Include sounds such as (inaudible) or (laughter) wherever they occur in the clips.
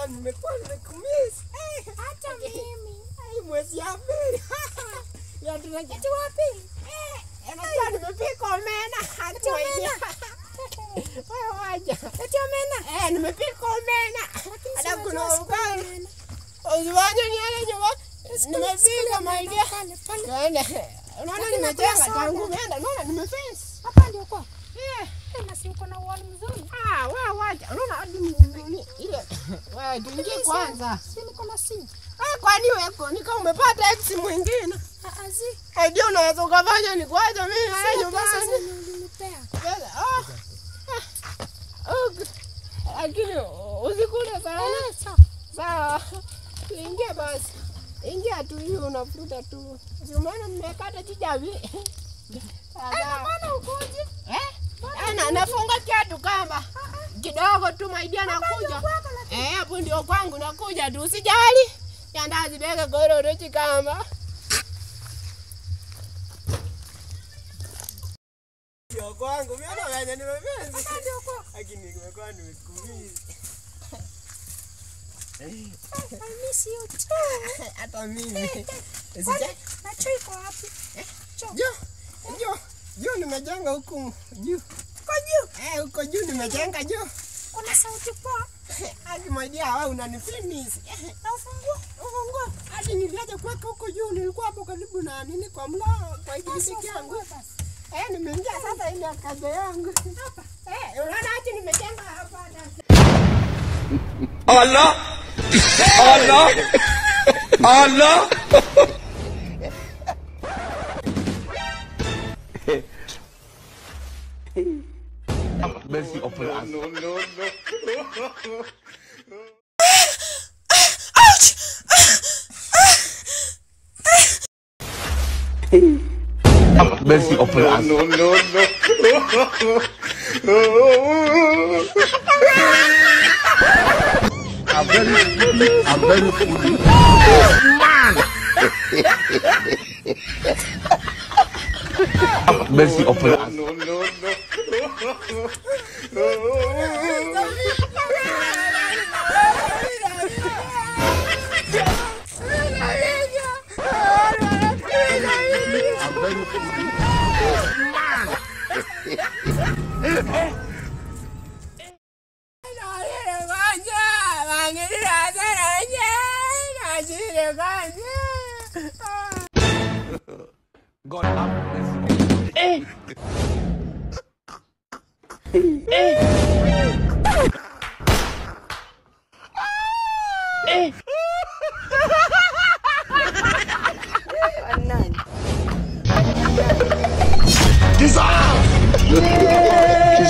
hata nimekuwa nimekumiss. Eh, Hata mimi. ai, mwezi ya pili. (laughs) Ya tunaje tu wapi? Eh, nakuwa nimepika omena. (laughs) Hata omena? (laughs) Wewe waja. Eti omena. Eh, nimepika omena. Hata kuna ugali. omena. Usiwaje nione nyuma. Nimepika maidia. Unaona nimejenga tangu umeenda. Unaona nimefence. Hapa ndio kwa. Eh. Eh, na si uko na wali mzuri. Ah, wewe waja. Unaona hadi. Tuingie kwanza. Si niko na simu. Ah, kwani wewe ni kama umepata ex mwingine? Ah, si. Ndio unaweza ukafanya ni kwaje mimi haya nyumbani. Pesa. Ah. Ah. Lakini usikule sana. Eh, sawa. Ingia basi. Ingia tu hiyo unafuta tu. Umeona mmekata chijavi. Eh, mbona ukoje? Eh? Ana nafunga kiatu kamba. Kidogo tu maidia nakuja. Eh, hapo ndio kwangu nakuja tu usijali. Yandazi bega gororo chikamba. Ndio kwangu, mimi na wenye ndio kwa. Lakini nimekuwa nimekumiss. I miss you too. (laughs) Hata mimi. Choo iko wapi? Jo, jo, jo nimejenga huku juu. Kwa juu. Eh, huko juu nimejenga juu. Kuna sauti poa. (laughs) Hadi maidia wewe unanifinish. Na ufunguo. Ufunguo. Hadi niliaje kuweka huko juu, nilikuwa hapo karibu na nini kwa mlango kwa Basi changu yangu. Eh, nimeingia sasa ile kazi yangu. Hapa. Eh, unaona hadi nimejenga hapa hata. Allah Allah Upon us. No, no, no. Us. No, no, no. I'm very, I'm very foolish. Man! Mercy upon us. No, no, I'm God love bless you. Hey! Dissolve!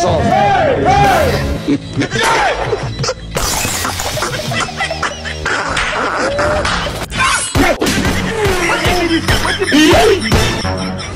off! Hey, off! yeah!